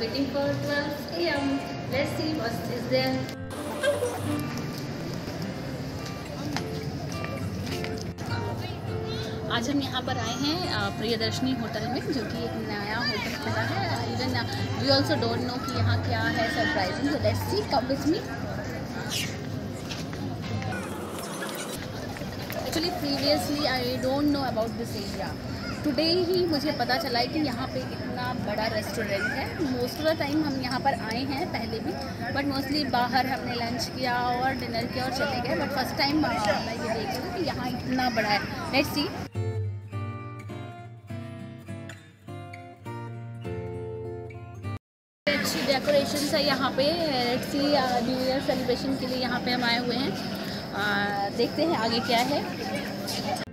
waiting for 12 a.m. Let's see what is there. आज हम यहाँ पर आए हैं प्रियदर्शनी होटल में, जो कि एक नया होटल खुला है even we also don't know कि यहाँ क्या है surprising so let's see come with me actually previously I don't know about this area today ही मुझे पता चला है कि यहाँ पे इतना बड़ा रेस्टोरेंट है। मोस्ट ऑफ़ द टाइम हम यहाँ पर आए हैं पहले भी बट मोस्टली बाहर हमने लंच किया और डिनर किया और चले गए बट फ़र्स्ट टाइम मैं ये देख रही हूँ कि यहाँ इतना बड़ा है। लेट्स सी अच्छी डेकोरेशन है यहाँ पे। Let's see new year celebration के लिए यहाँ पे हम आए हुए हैं। आ, देखते हैं आगे क्या है।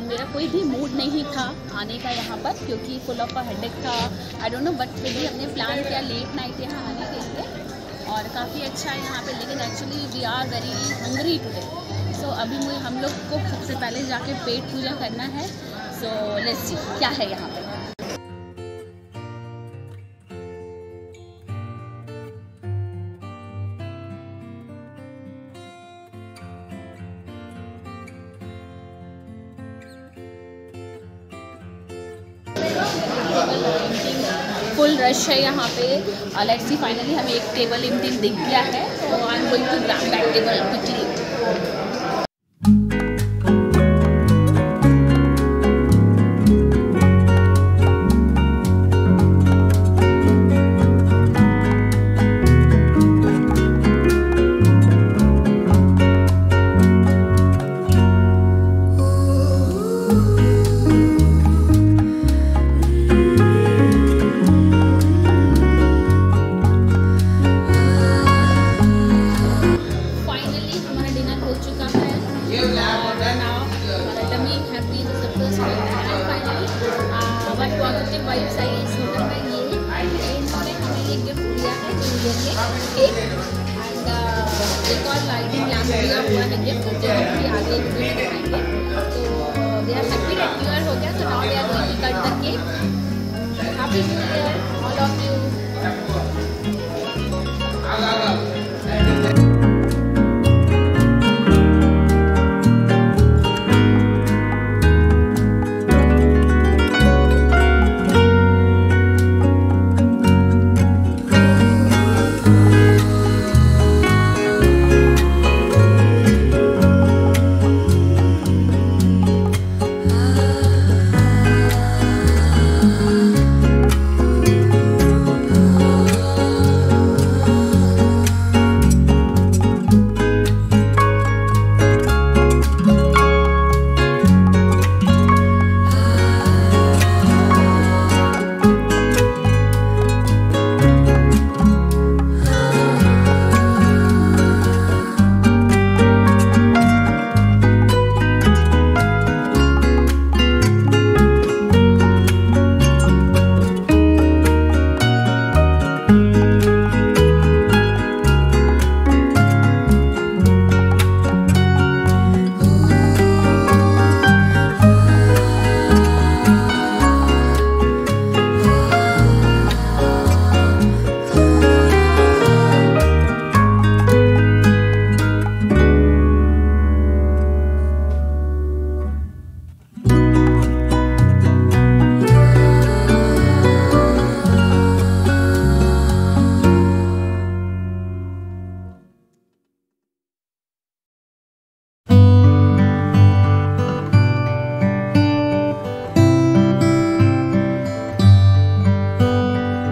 मेरा कोई भी मूड नहीं था आने का यहाँ पर, क्योंकि फुल ऑफ़ हेडेक था। आई डोंट नो बट फिर भी हमने प्लान किया लेट नाइट यहाँ आने के लिए। और काफ़ी अच्छा है यहाँ पे, लेकिन actually we are very hungry today so अभी मुझे हम लोग को सबसे पहले जाके पेट पूजा करना है। सो लेट्स सी क्या है यहाँ पे। रश है यहाँ पे। लेट्स सी फाइनली हमें एक टेबल इन दिन दिख गया है। तो I am going to grab that table quickly positive size में। ये इन्होंने हमें ये गिफ्ट दिया है न्यू ईयर केक एंड एक और लाइटिंग लैम्प दिया हुआ है गिफ्ट जो हम भी आगे वीडियो दिखाएँगे तो they are happy that new year हो गया तो now they are going to cut the cake happy new year all of you